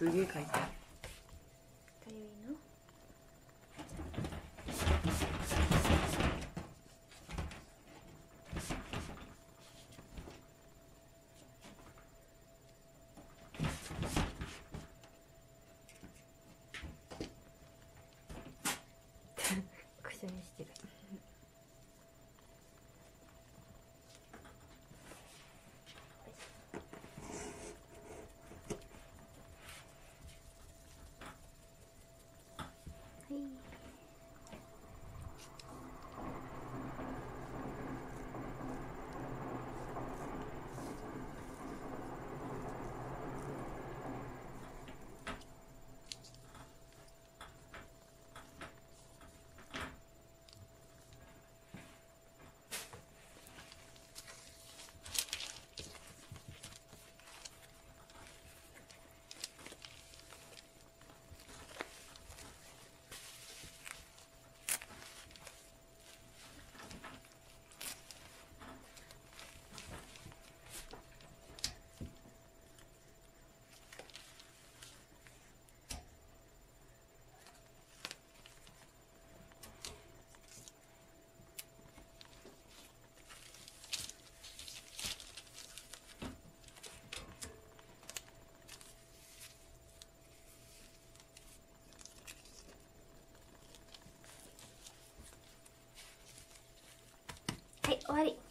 すげえ書いてあるかゆいの？くしゃみしてるはいはい終わり。